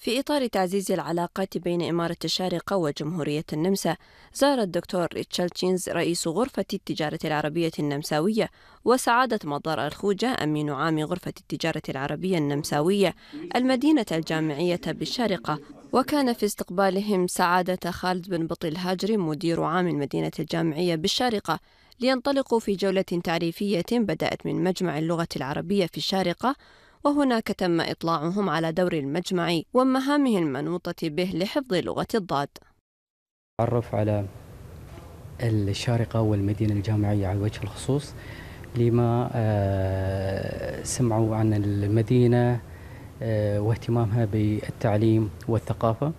في إطار تعزيز العلاقات بين إمارة الشارقة وجمهورية النمسا زار الدكتور ريتشارد رئيس غرفة التجارة العربية النمساوية وسعادة مطار الخوجة أمين عام غرفة التجارة العربية النمساوية المدينة الجامعية بالشارقة. وكان في استقبالهم سعادة خالد بن بطي الهاجري مدير عام المدينة الجامعية بالشارقة لينطلقوا في جولة تعريفية بدأت من مجمع اللغة العربية في الشارقة وهناك تم إطلاعهم على دور المجمع ومهامه المنوطة به لحفظ لغة الضاد. تعرف على الشارقة والمدينة الجامعية على وجه الخصوص لما آه، سمعوا عن المدينة آه، واهتمامها بالتعليم والثقافة.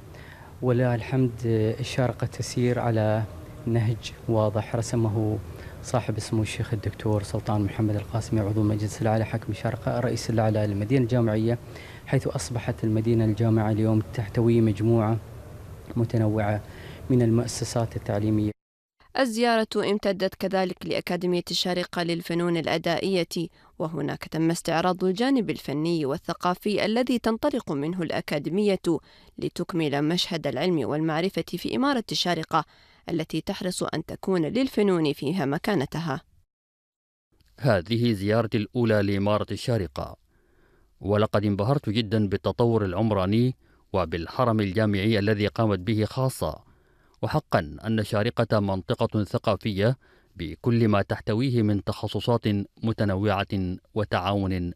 ولله الحمد آه، الشارقة تسير على نهج واضح رسمه صاحب سمو الشيخ الدكتور سلطان محمد القاسمي عضو مجلس الأعلى حكم الشارقة الرئيس الأعلى للمدينة الجامعية حيث أصبحت المدينة الجامعة اليوم تحتوي مجموعة متنوعة من المؤسسات التعليمية. الزيارة امتدت كذلك لأكاديمية الشارقة للفنون الأدائية وهناك تم استعراض الجانب الفني والثقافي الذي تنطلق منه الأكاديمية لتكمل مشهد العلم والمعرفة في إمارة الشارقة. التي تحرص أن تكون للفنون فيها مكانتها. هذه زيارتي الأولى لإمارة الشارقة، ولقد انبهرت جدا بالتطور العمراني وبالحرم الجامعي الذي قامت به خاصة، وحقا أن الشارقة منطقة ثقافية بكل ما تحتويه من تخصصات متنوعة وتعاون